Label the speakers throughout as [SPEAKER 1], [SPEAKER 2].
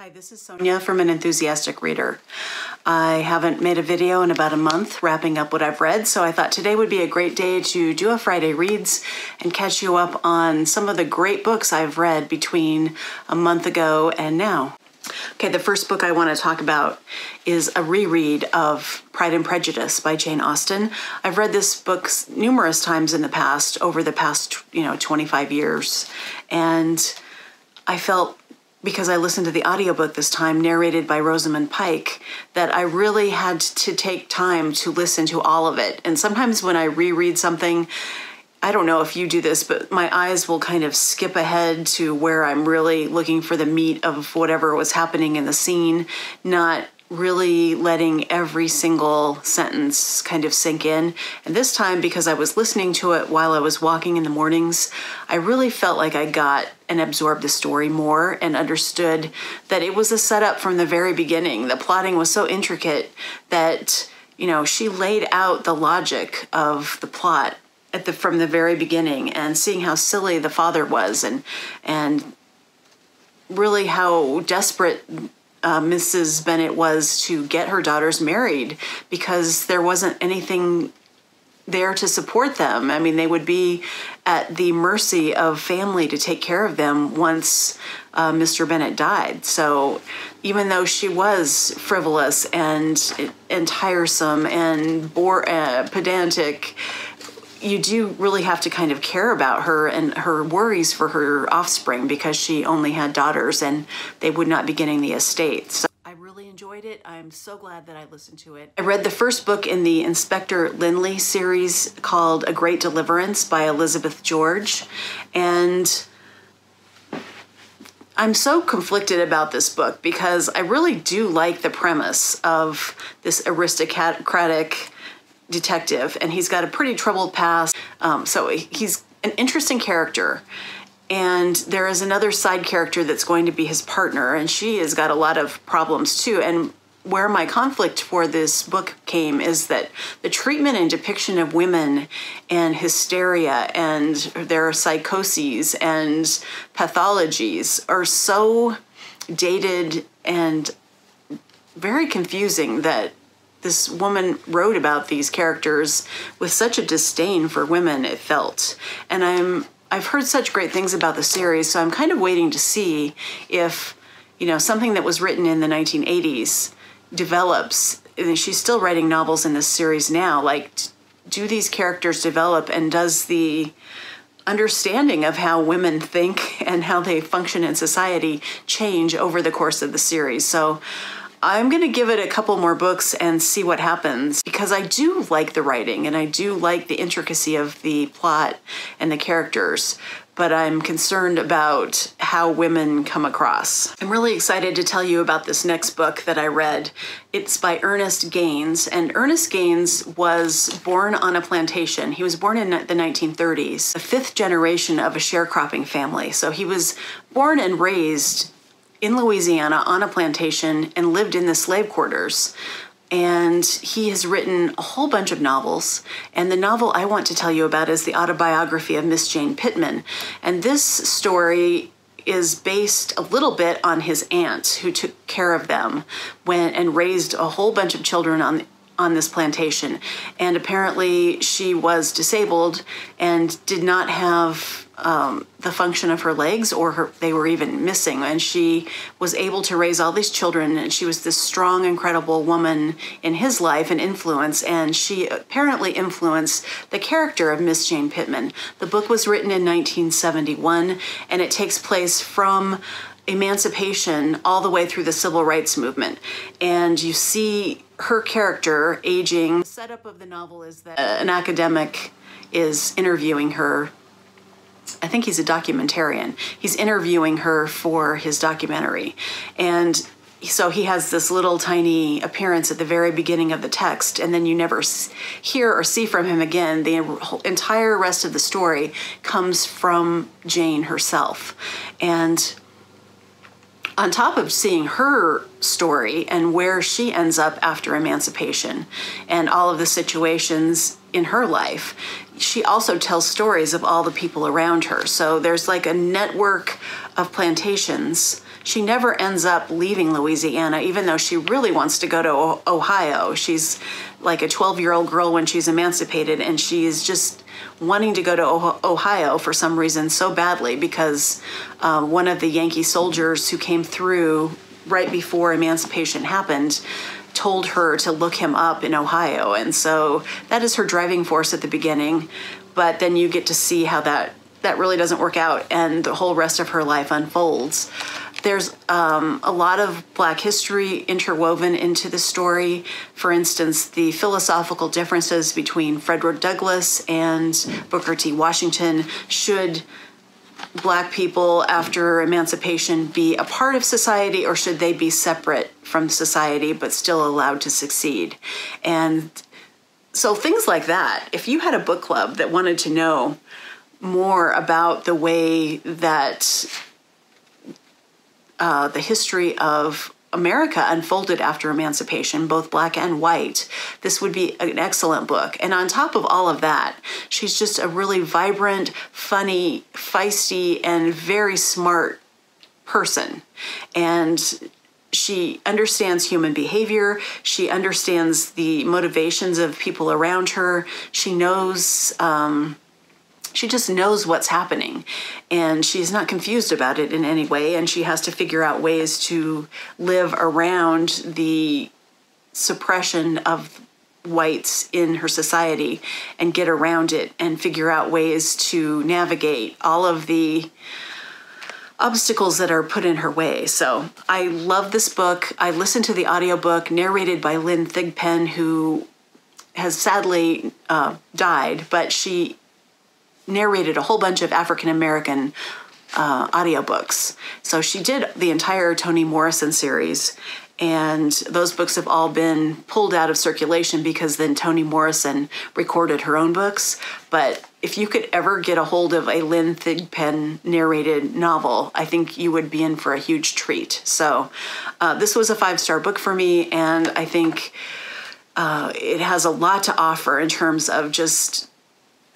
[SPEAKER 1] Hi, this is Sonya from An Enthusiastic Reader. I haven't made a video in about a month wrapping up what I've read, so I thought today would be a great day to do a Friday Reads and catch you up on some of the great books I've read between a month ago and now. Okay, the first book I want to talk about is a reread of Pride and Prejudice by Jane Austen. I've read this book numerous times in the past, over the past, you know, 25 years, and I felt because I listened to the audiobook this time, narrated by Rosamund Pike, that I really had to take time to listen to all of it. And sometimes when I reread something, I don't know if you do this, but my eyes will kind of skip ahead to where I'm really looking for the meat of whatever was happening in the scene, not really letting every single sentence kind of sink in. And this time, because I was listening to it while I was walking in the mornings, I really felt like I got and absorbed the story more and understood that it was a setup from the very beginning. The plotting was so intricate that, you know, she laid out the logic of the plot at the from the very beginning and seeing how silly the father was and and really how desperate uh, Mrs. Bennet was to get her daughters married because there wasn't anything there to support them. I mean, they would be at the mercy of family to take care of them once uh, Mr. Bennet died. So even though she was frivolous and and tiresome and bore, uh, pedantic, you do really have to kind of care about her and her worries for her offspring because she only had daughters and they would not be getting the estate. So I really enjoyed it. I'm so glad that I listened to it. I read the first book in the Inspector Lynley series called A Great Deliverance by Elizabeth George. And I'm so conflicted about this book because I really do like the premise of this aristocratic detective, and he's got a pretty troubled past. Um, so he's an interesting character. And there is another side character that's going to be his partner, and she has got a lot of problems too. And where my conflict for this book came is that the treatment and depiction of women and hysteria and their psychoses and pathologies are so dated and very confusing that this woman wrote about these characters with such a disdain for women it felt. And i'm i've heard such great things about the series so i'm kind of waiting to see if you know something that was written in the 1980s develops. And she's still writing novels in this series now. Like do these characters develop? And does the understanding of how women think and how they function in society change over the course of the series? So I'm going to give it a couple more books and see what happens because I do like the writing and I do like the intricacy of the plot and the characters, but I'm concerned about how women come across. I'm really excited to tell you about this next book that I read. It's by Ernest Gaines, and Ernest Gaines was born on a plantation. He was born in the 1930s, the fifth generation of a sharecropping family. So he was born and raised in Louisiana on a plantation and lived in the slave quarters. And he has written a whole bunch of novels. And the novel I want to tell you about is the autobiography of Miss Jane Pittman. And this story is based a little bit on his aunt who took care of them when and raised a whole bunch of children on on this plantation and apparently she was disabled and did not have um, the function of her legs or her, they were even missing. And she was able to raise all these children and she was this strong incredible woman in his life and influence. And she apparently influenced the character of miss jane pittman. The book was written in 1971 and it takes place from emancipation all the way through the civil rights movement. And you see her character aging. The setup of the novel is that an academic is interviewing her I think he's a documentarian. He's interviewing her for his documentary. And so he has this little tiny appearance at the very beginning of the text, and then you never hear or see from him again. The entire rest of the story comes from Jane herself. And on top of seeing her story and where she ends up after emancipation and all of the situations in her life, she also tells stories of all the people around her. So there's like a network of plantations she never ends up leaving Louisiana, even though she really wants to go to Ohio. She's like a 12 year old girl when she's emancipated, and she is just wanting to go to Ohio for some reason so badly because uh, one of the Yankee soldiers who came through right before emancipation happened told her to look him up in Ohio. And so that is her driving force at the beginning. But then you get to see how that that really doesn't work out and the whole rest of her life unfolds. There's um, a lot of Black history interwoven into the story. For instance, the philosophical differences between Frederick Douglass and Booker T. Washington. Should Black people after emancipation be a part of society or should they be separate from society but still allowed to succeed? And so things like that. If you had a book club that wanted to know more about the way that uh, the history of America unfolded after emancipation, both black and white, this would be an excellent book. And on top of all of that, she's just a really vibrant, funny, feisty, and very smart person. And she understands human behavior. She understands the motivations of people around her. She knows. Um, she just knows what's happening and she's not confused about it in any way and she has to figure out ways to live around the suppression of whites in her society and get around it and figure out ways to navigate all of the obstacles that are put in her way. So I love this book. I listened to the audiobook narrated by Lynn Thigpen, who has sadly uh, died, but she narrated a whole bunch of African American uh, audiobooks. So she did the entire Toni Morrison series, and those books have all been pulled out of circulation because then Toni Morrison recorded her own books. But if you could ever get a hold of a Lynn Thigpen narrated novel, I think you would be in for a huge treat. So uh, this was a five star book for me, and I think uh, it has a lot to offer in terms of just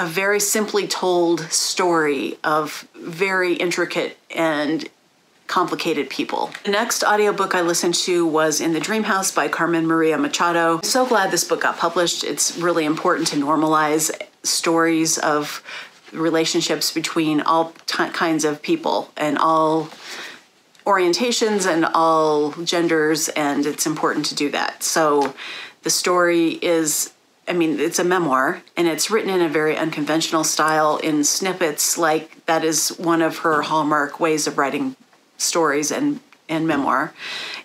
[SPEAKER 1] a very simply told story of very intricate and complicated people. The next audiobook I listened to was In the Dream House by Carmen Maria Machado. I'm so glad this book got published. It's really important to normalize stories of relationships between all kinds of people and all orientations and all genders, and it's important to do that. So the story is I mean, it's a memoir and it's written in a very unconventional style in snippets. Like that is one of her hallmark ways of writing stories and and memoir.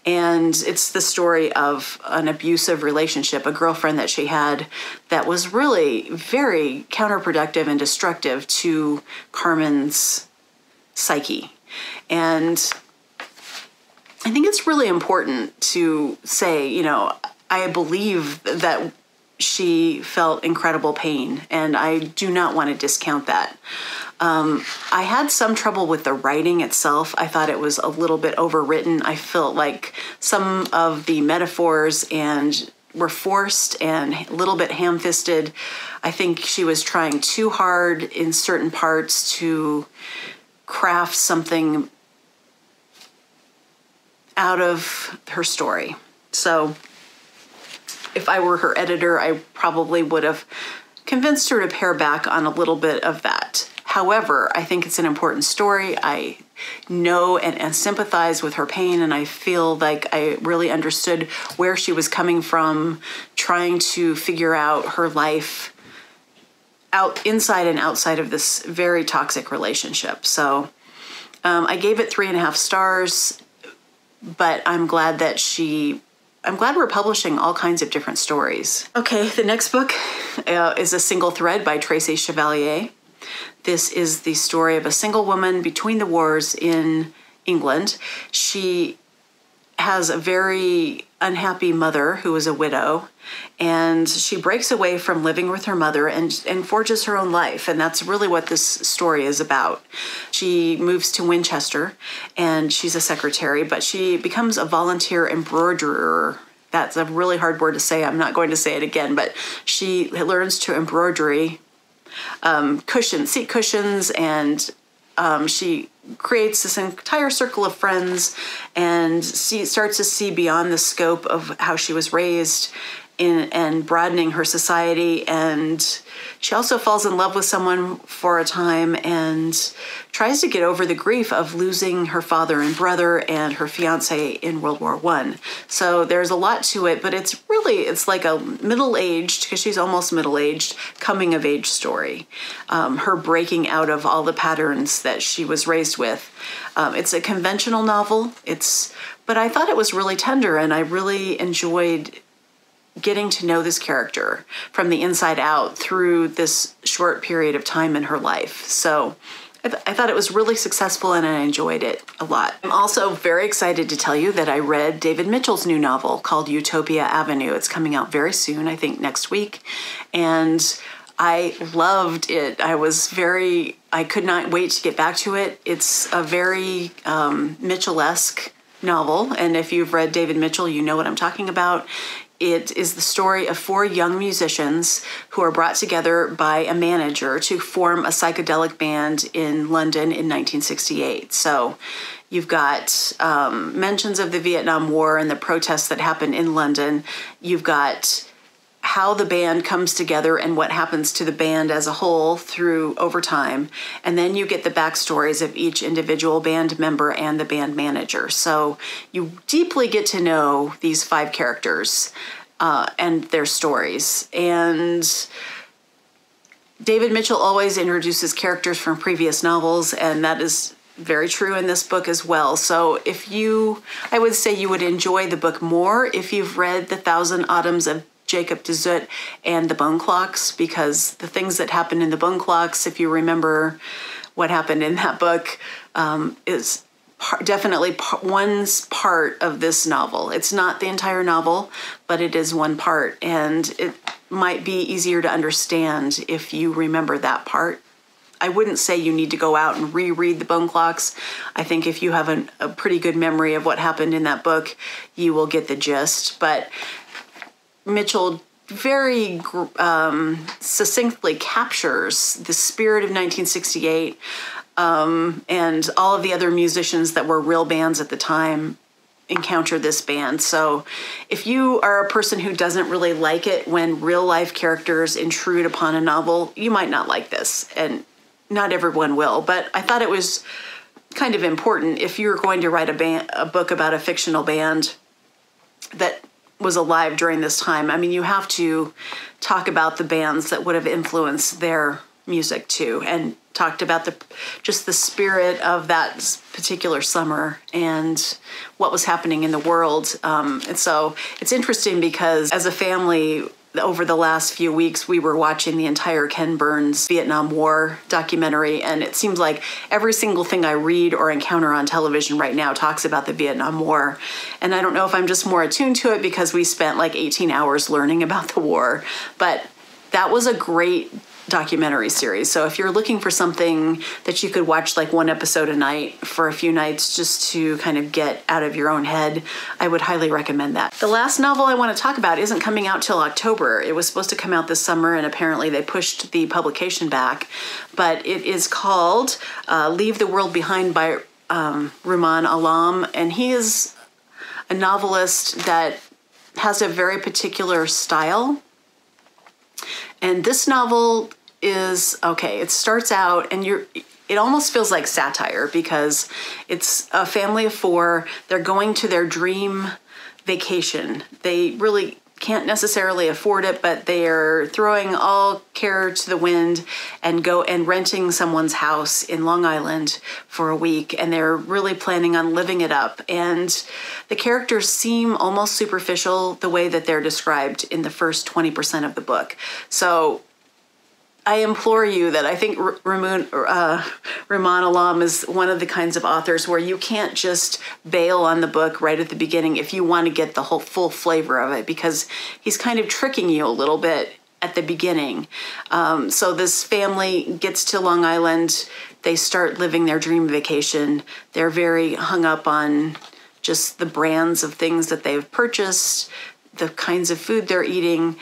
[SPEAKER 1] And it's the story of an abusive relationship, a girlfriend that she had that was really very counterproductive and destructive to Carmen's psyche. And I think it's really important to say, you know, I believe that she felt incredible pain, and I do not want to discount that. Um, I had some trouble with the writing itself. I thought it was a little bit overwritten. I felt like some of the metaphors and were forced and a little bit ham-fisted. I think she was trying too hard in certain parts to craft something out of her story. So if I were her editor, I probably would have convinced her to pare back on a little bit of that. However, I think it's an important story. I know and, and, sympathize with her pain, and I feel like I really understood where she was coming from, trying to figure out her life out inside and outside of this very toxic relationship. So um, I gave it three and a half stars, but I'm glad that she I'm glad we're publishing all kinds of different stories. Okay, the next book uh, is A Single Thread by Tracy Chevalier. This is the story of a single woman between the wars in England. She has a very unhappy mother who is a widow and she breaks away from living with her mother and, and forges her own life. And that's really what this story is about. She moves to winchester and she's a secretary but she becomes a volunteer embroiderer. That's a really hard word to say. I'm not going to say it again but she learns to embroidery um, cushions seat cushions and um, she creates this entire circle of friends and see, starts to see beyond the scope of how she was raised in, and broadening her society and she also falls in love with someone for a time and tries to get over the grief of losing her father and brother and her fiance in World War One. So there's a lot to it, but it's really it's like a middle-aged because she's almost middle-aged coming of age story. Um, her breaking out of all the patterns that she was raised with. Um, it's a conventional novel. It's but I thought it was really tender and I really enjoyed getting to know this character from the inside out through this short period of time in her life. So I, th- I, thought it was really successful and I enjoyed it a lot. I'm also very excited to tell you that I read David Mitchell's new novel called Utopia Avenue. It's coming out very soon, I think next week. And I loved it. I was very, I could not wait to get back to it. It's a very um, Mitchell esque novel. And if you've read David Mitchell, you know what I'm talking about. It is the story of four young musicians who are brought together by a manager to form a psychedelic band in London in 1968. So you've got um, mentions of the Vietnam War and the protests that happened in London. You've got how the band comes together and what happens to the band as a whole through over time. And then you get the backstories of each individual band member and the band manager. So you deeply get to know these five characters uh, and their stories. And David Mitchell always introduces characters from previous novels, and that is very true in this book as well. So, if you, I would say you would enjoy the book more if you've read The Thousand Autumns of Jacob de Zoet and the Bone Clocks because the things that happen in the Bone Clocks, if you remember what happened in that book, um, is definitely one's part of this novel. It's not the entire novel, but it is one part, and it might be easier to understand if you remember that part. I wouldn't say you need to go out and reread the Bone Clocks. I think if you have an, a pretty good memory of what happened in that book, you will get the gist. But Mitchell very um, succinctly captures the spirit of 1968 um, and all of the other musicians that were real bands at the time encounter this band. So if you are a person who doesn't really like it when real life characters intrude upon a novel, you might not like this. And not everyone will, but I thought it was kind of important if you're going to write a band a book about a fictional band that was alive during this time. I mean, you have to talk about the bands that would have influenced their music too, and talked about the just the spirit of that particular summer and what was happening in the world. Um, and so it's interesting because as a family, over the last few weeks, we were watching the entire Ken Burns Vietnam War documentary, and it seems like every single thing I read or encounter on television right now talks about the Vietnam War. And I don't know if I'm just more attuned to it because we spent like 18 hours learning about the war, but that was a great documentary series. So if you're looking for something that you could watch like one episode a night for a few nights just to kind of get out of your own head, I would highly recommend that. The last novel I want to talk about isn't coming out till October. It was supposed to come out this summer and apparently they pushed the publication back. But it is called uh, Leave the World Behind by um, Rumaan Alam. And he is a novelist that has a very particular style and this novel is okay, it starts out and you're it almost feels like satire because it's a family of four. They're going to their dream vacation. They really can't necessarily afford it, but they are throwing all care to the wind and go and renting someone's house in Long Island for a week. And they're really planning on living it up. And the characters seem almost superficial the way that they're described in the first 20% of the book. So I implore you that I think Rumaan, uh, Alam is one of the kinds of authors where you can't just bail on the book right at the beginning if you want to get the whole full flavor of it because he's kind of tricking you a little bit at the beginning. Um, so this family gets to Long Island, they start living their dream vacation. They're very hung up on just the brands of things that they've purchased, the kinds of food they're eating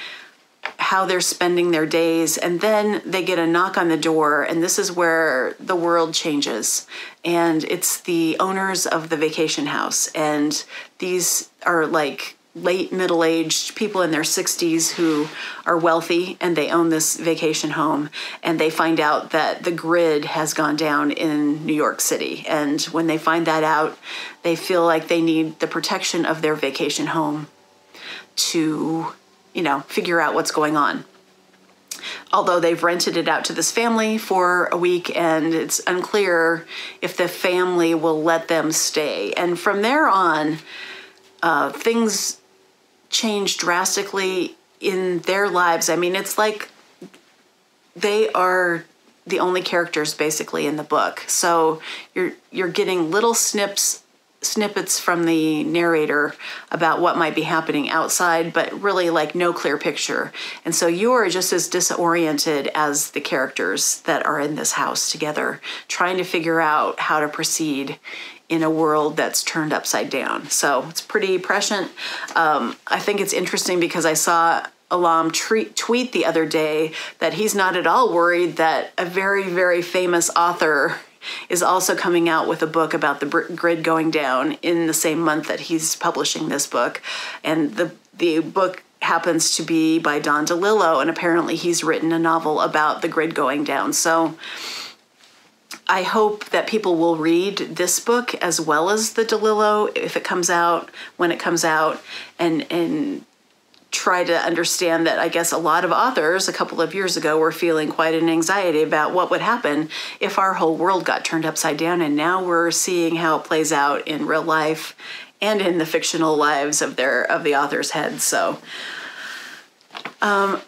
[SPEAKER 1] how they're spending their days. And then they get a knock on the door, and this is where the world changes. And it's the owners of the vacation house. And these are like late middle aged people in their 60s who are wealthy and they own this vacation home and they find out that the grid has gone down in New York City and when they find that out they feel like they need the protection of their vacation home to you know figure out what's going on although they've rented it out to this family for a week and it's unclear if the family will let them stay and from there on uh, things change drastically in their lives. I mean, it's like they are the only characters basically in the book. So you're you're getting little snips snippets from the narrator about what might be happening outside, but really like no clear picture. And so you are just as disoriented as the characters that are in this house together, trying to figure out how to proceed in a world that's turned upside down. So it's pretty prescient. Um, I think it's interesting because I saw Alam tweet the other day that he's not at all worried that a very, very famous author is also coming out with a book about the grid going down in the same month that he's publishing this book. And the, the book happens to be by Don DeLillo, and apparently he's written a novel about the grid going down. So I hope that people will read this book as well as the DeLillo if it comes out when it comes out and and try to understand that I guess a lot of authors a couple of years ago were feeling quite an anxiety about what would happen if our whole world got turned upside down and now we're seeing how it plays out in real life and in the fictional lives of their of the author's heads so um,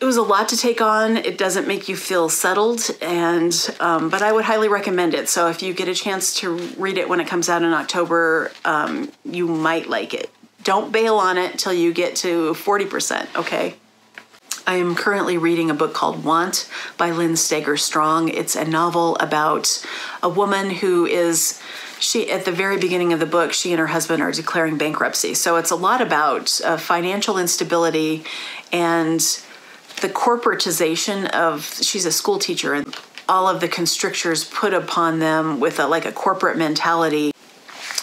[SPEAKER 1] it was a lot to take on. It doesn't make you feel settled, and um, but I would highly recommend it. So if you get a chance to read it when it comes out in October, um, you might like it. Don't bail on it till you get to forty percent. Okay. I am currently reading a book called Want by Lynn Steger Strong. It's a novel about a woman who is she at the very beginning of the book she and her husband are declaring bankruptcy so it's a lot about uh, financial instability and the corporatization of she's a school teacher and all of the constrictures put upon them with a, like a corporate mentality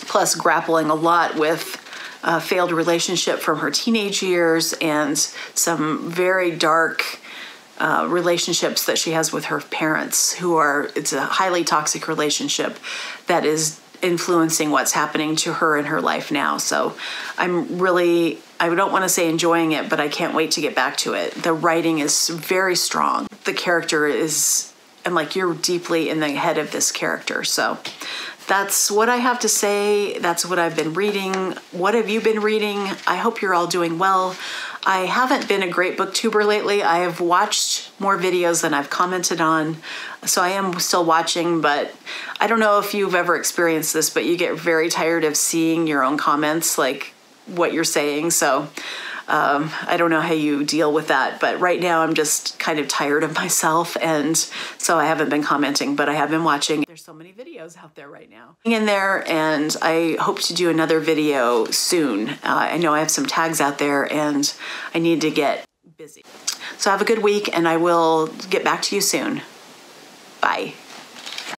[SPEAKER 1] plus grappling a lot with a failed relationship from her teenage years and some very dark uh, relationships that she has with her parents who are it's a highly toxic relationship that is influencing what's happening to her in her life now so i'm really I don't want to say enjoying it, but I can't wait to get back to it. The writing is very strong. The character is, and like you're deeply in the head of this character. So that's what I have to say. That's what I've been reading. What have you been reading? I hope you're all doing well. I haven't been a great booktuber lately. I have watched more videos than I've commented on. So I am still watching, but I don't know if you've ever experienced this, but you get very tired of seeing your own comments. Like, what you're saying. So um, I don't know how you deal with that, but right now I'm just kind of tired of myself, and so I haven't been commenting, but I have been watching. There's so many videos out there right now. In there, and I hope to do another video soon. Uh, I know I have some tags out there, and I need to get busy. So have a good week, and I will get back to you soon. Bye.